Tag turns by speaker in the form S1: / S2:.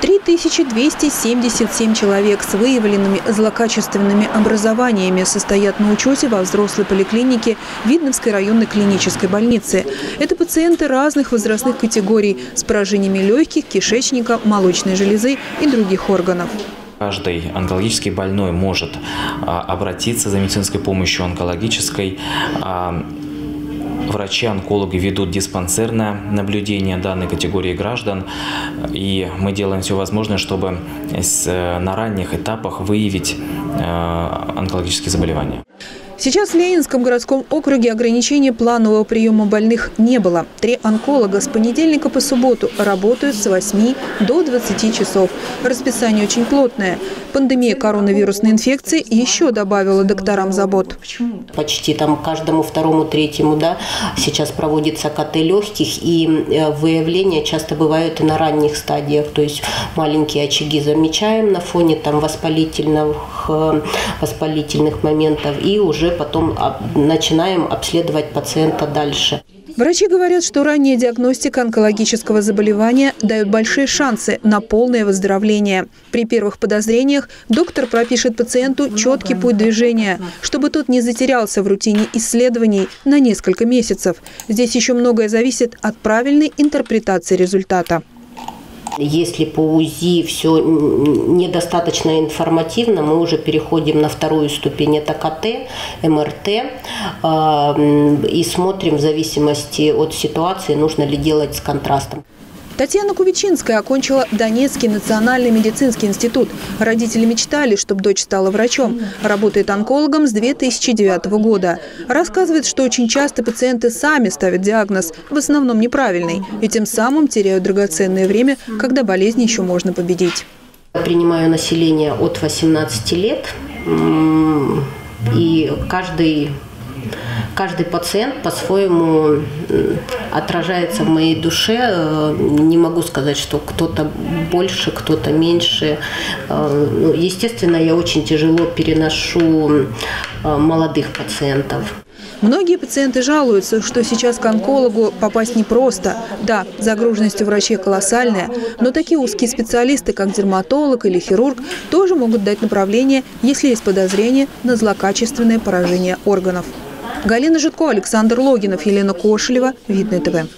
S1: 3277 человек с выявленными злокачественными образованиями состоят на учете во взрослой поликлинике Видновской районной клинической больницы. Это пациенты разных возрастных категорий с поражениями легких, кишечника, молочной железы и других органов.
S2: Каждый онкологический больной может а, обратиться за медицинской помощью онкологической а, Врачи-онкологи ведут диспансерное наблюдение данной категории граждан, и мы делаем все возможное, чтобы на ранних этапах выявить э, онкологические заболевания.
S1: Сейчас в Ленинском городском округе ограничения планового приема больных не было. Три онколога с понедельника по субботу работают с 8 до 20 часов. Расписание очень плотное. Пандемия коронавирусной инфекции еще добавила докторам забот.
S3: Почти там каждому второму, третьему да, сейчас проводится КТ легких, и э, выявления часто бывают и на ранних стадиях. То есть маленькие очаги замечаем на фоне там воспалительных, э, воспалительных моментов и уже потом начинаем обследовать пациента дальше.
S1: Врачи говорят, что ранняя диагностика онкологического заболевания дает большие шансы на полное выздоровление. При первых подозрениях доктор пропишет пациенту четкий путь движения, чтобы тот не затерялся в рутине исследований на несколько месяцев. Здесь еще многое зависит от правильной интерпретации результата.
S3: Если по УЗИ все недостаточно информативно, мы уже переходим на вторую ступень, это КТ, МРТ, а, и смотрим в зависимости от ситуации, нужно ли делать с контрастом.
S1: Татьяна Кувичинская окончила Донецкий национальный медицинский институт. Родители мечтали, чтобы дочь стала врачом. Работает онкологом с 2009 года. Рассказывает, что очень часто пациенты сами ставят диагноз, в основном неправильный, и тем самым теряют драгоценное время, когда болезнь еще можно победить.
S3: Принимаю население от 18 лет, и каждый каждый пациент по-своему отражается в моей душе. Э, не могу сказать, что кто-то больше, кто-то меньше. Э, ну, естественно, я очень тяжело переношу э, молодых пациентов.
S1: Многие пациенты жалуются, что сейчас к онкологу попасть непросто. Да, загруженность у врачей колоссальная, но такие узкие специалисты, как дерматолог или хирург, тоже могут дать направление, если есть подозрение на злокачественное поражение органов. Галина Житко, Александр Логинов, Елена Кошелева. Видное ТВ.